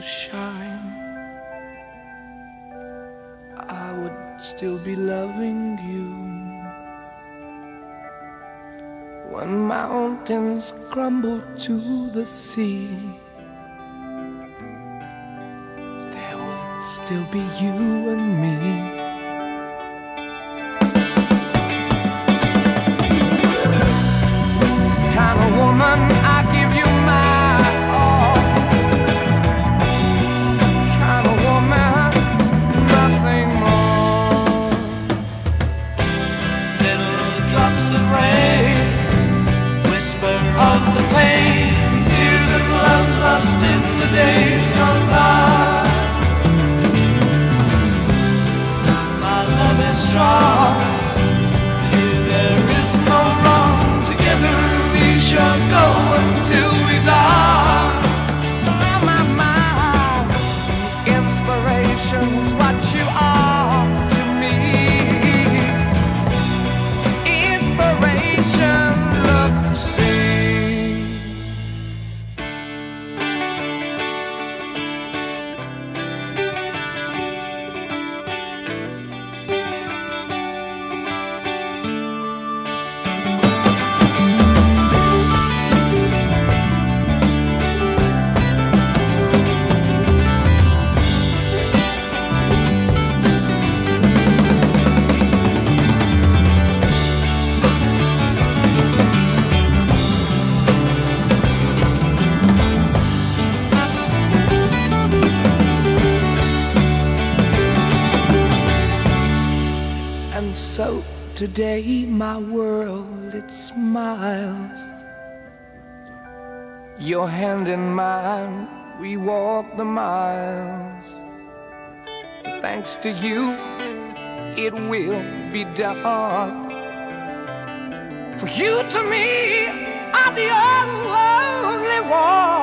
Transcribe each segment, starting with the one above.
shine, I would still be loving you. When mountains crumble to the sea, there will still be you and me. kind of woman of the pain, tears of love lost in the days gone by. My love is strong, today my world it smiles. Your hand in mine, we walk the miles. Thanks to you, it will be done. For you to me are the only one.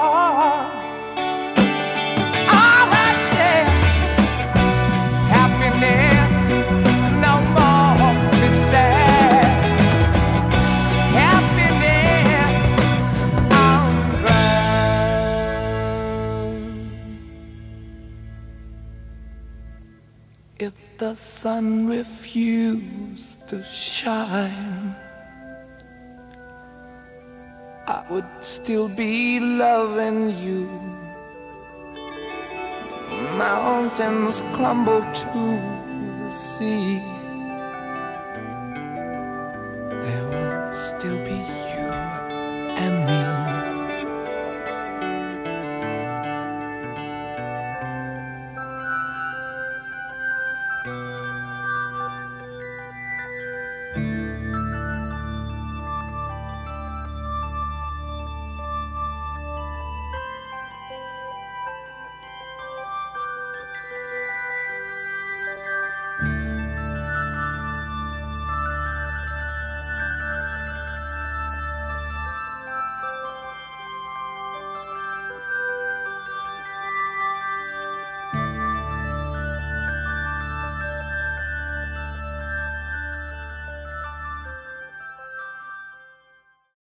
If the sun refused to shine, I would still be loving you. Mountains crumble to the sea.